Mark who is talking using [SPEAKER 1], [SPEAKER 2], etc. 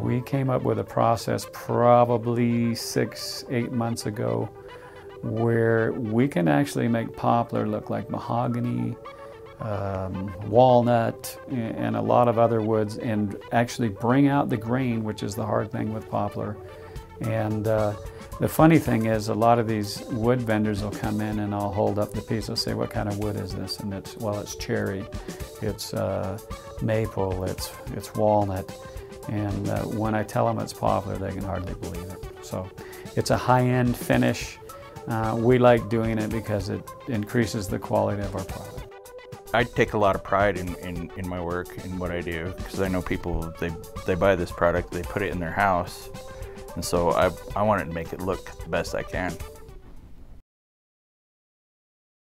[SPEAKER 1] We came up with a process probably six, eight months ago where we can actually make poplar look like mahogany, um, walnut, and a lot of other woods, and actually bring out the grain, which is the hard thing with poplar. And uh, the funny thing is, a lot of these wood vendors will come in and I'll hold up the piece. They'll say, "What kind of wood is this?" And it's well, it's cherry, it's uh, maple, it's it's walnut. And uh, when I tell them it's poplar, they can hardly believe it. So it's a high-end finish. Uh, we like doing it because it increases the quality of our product.
[SPEAKER 2] I take a lot of pride in, in, in my work and what I do because I know people, they, they buy this product, they put it in their house, and so I, I want to make it look the best I can.